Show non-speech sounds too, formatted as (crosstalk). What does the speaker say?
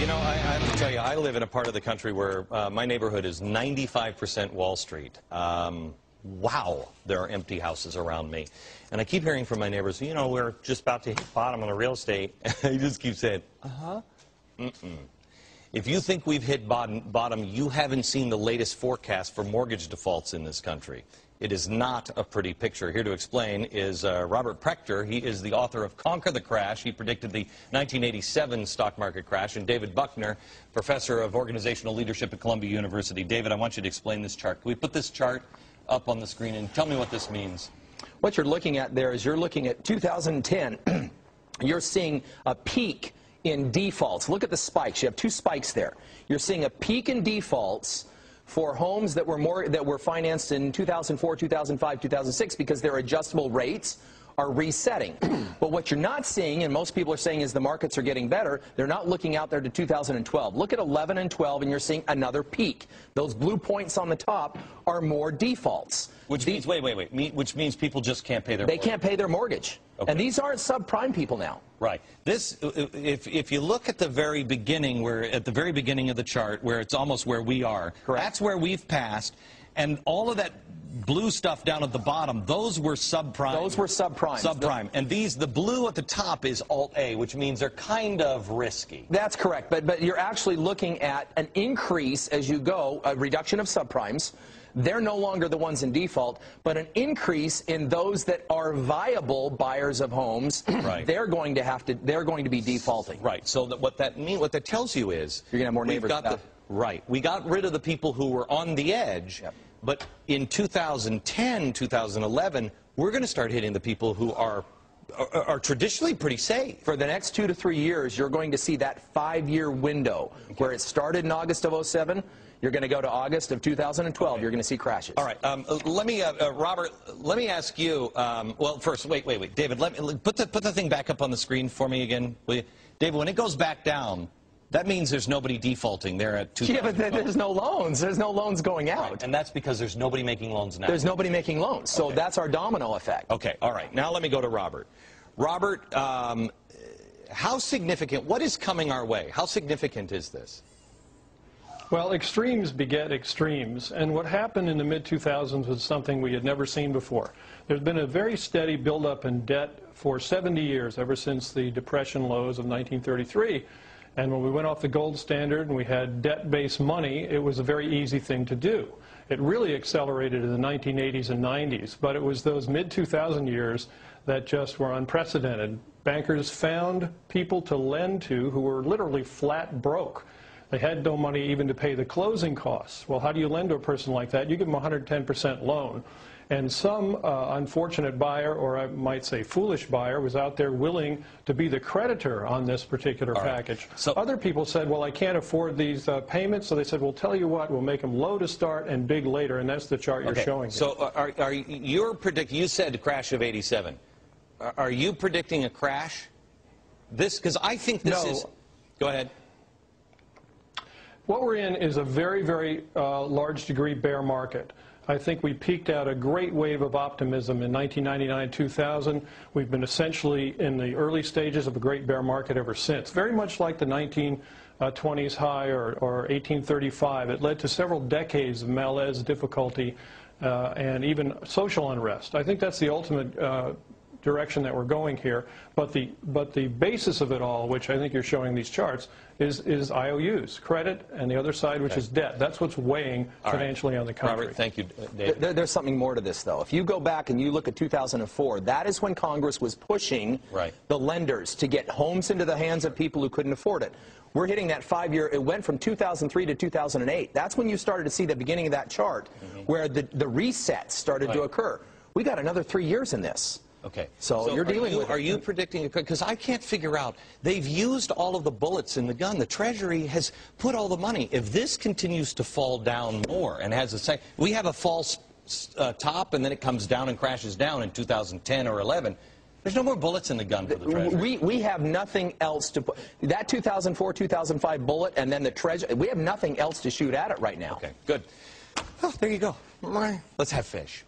You know, I, I have to tell you, I live in a part of the country where uh, my neighborhood is 95% Wall Street. Um, wow, there are empty houses around me. And I keep hearing from my neighbors, you know, we're just about to hit bottom on the real estate. (laughs) I just keep saying, uh-huh. Mm-mm. If you think we've hit bottom, bottom, you haven't seen the latest forecast for mortgage defaults in this country. It is not a pretty picture. Here to explain is uh, Robert Prechter. He is the author of Conquer the Crash. He predicted the 1987 stock market crash. And David Buckner, professor of organizational leadership at Columbia University. David, I want you to explain this chart. Can we put this chart up on the screen and tell me what this means? What you're looking at there is you're looking at 2010. (clears throat) you're seeing a peak in defaults. Look at the spikes. You have two spikes there. You're seeing a peak in defaults for homes that were more that were financed in 2004, 2005, 2006 because they're adjustable rates are resetting. (clears throat) but what you're not seeing, and most people are saying is the markets are getting better, they're not looking out there to 2012. Look at 11 and 12 and you're seeing another peak. Those blue points on the top are more defaults. Which the, means, wait, wait, wait, which means people just can't pay their They mortgage. can't pay their mortgage. Okay. And these aren't subprime people now. Right. This, if, if you look at the very beginning, where at the very beginning of the chart, where it's almost where we are, Correct. that's where we've passed, and all of that blue stuff down at the bottom, those were subprime. Those were subprime. Subprime. And these, the blue at the top is Alt A, which means they're kind of risky. That's correct. But, but you're actually looking at an increase as you go, a reduction of subprimes. They're no longer the ones in default, but an increase in those that are viable buyers of homes. (clears throat) Right. They're going to have to. They're going to be defaulting. Right. So that what that mean, what that tells you is you're going to have more neighbors. Got the, right. We got rid of the people who were on the edge. Yep. But in 2010, 2011, we're going to start hitting the people who are, are, are traditionally pretty safe. For the next two to three years, you're going to see that five-year window okay. where it started in August of 07. You're going to go to August of 2012. Okay. You're going to see crashes. All right. Um, let me, uh, uh, Robert. Let me ask you. Um, well, first, wait, wait, wait, David. Let me put the put the thing back up on the screen for me again, will you? David, when it goes back down, that means there's nobody defaulting there at 2 Yeah, but there's no loans. There's no loans going out. Right. And that's because there's nobody making loans now. There's nobody making loans. So okay. that's our domino effect. Okay, all right. Now let me go to Robert. Robert, um, how significant, what is coming our way? How significant is this? Well, extremes beget extremes, and what happened in the mid-2000s was something we had never seen before. There's been a very steady buildup in debt for 70 years, ever since the Depression lows of 1933. And when we went off the gold standard and we had debt-based money, it was a very easy thing to do. It really accelerated in the 1980s and 90s, but it was those mid-2000 years that just were unprecedented. Bankers found people to lend to who were literally flat broke. They had no money even to pay the closing costs. Well, how do you lend to a person like that? You give them a 110% loan. And some uh, unfortunate buyer, or I might say foolish buyer, was out there willing to be the creditor on this particular All package. Right. So Other people said, well, I can't afford these uh, payments. So they said, well, tell you what, we'll make them low to start and big later. And that's the chart you're okay. showing. So uh, are, are you predicting, you said crash of 87. Are you predicting a crash? This, because I think this no. is, go ahead. What we're in is a very, very uh, large degree bear market. I think we peaked out a great wave of optimism in 1999-2000. We've been essentially in the early stages of a great bear market ever since, very much like the 1920s high or, or 1835. It led to several decades of malaise, difficulty, uh, and even social unrest. I think that's the ultimate uh, direction that we're going here. But the, but the basis of it all, which I think you're showing these charts, is, is IOUs, credit, and the other side, which okay. is debt. That's what's weighing all financially right. on the country. Robert, thank you, David. There, there's something more to this, though. If you go back and you look at 2004, that is when Congress was pushing right. the lenders to get homes into the hands of people who couldn't afford it. We're hitting that five-year, it went from 2003 to 2008. That's when you started to see the beginning of that chart, mm -hmm. where the, the resets started right. to occur. We got another three years in this. Okay. So, so you're dealing you, with. Are you predicting? Because I can't figure out. They've used all of the bullets in the gun. The Treasury has put all the money. If this continues to fall down more and has a second, we have a false uh, top and then it comes down and crashes down in 2010 or 11. There's no more bullets in the gun for the Treasury. We, we have nothing else to put. That 2004, 2005 bullet and then the Treasury, we have nothing else to shoot at it right now. Okay, good. Oh, there you go. Let's have fish.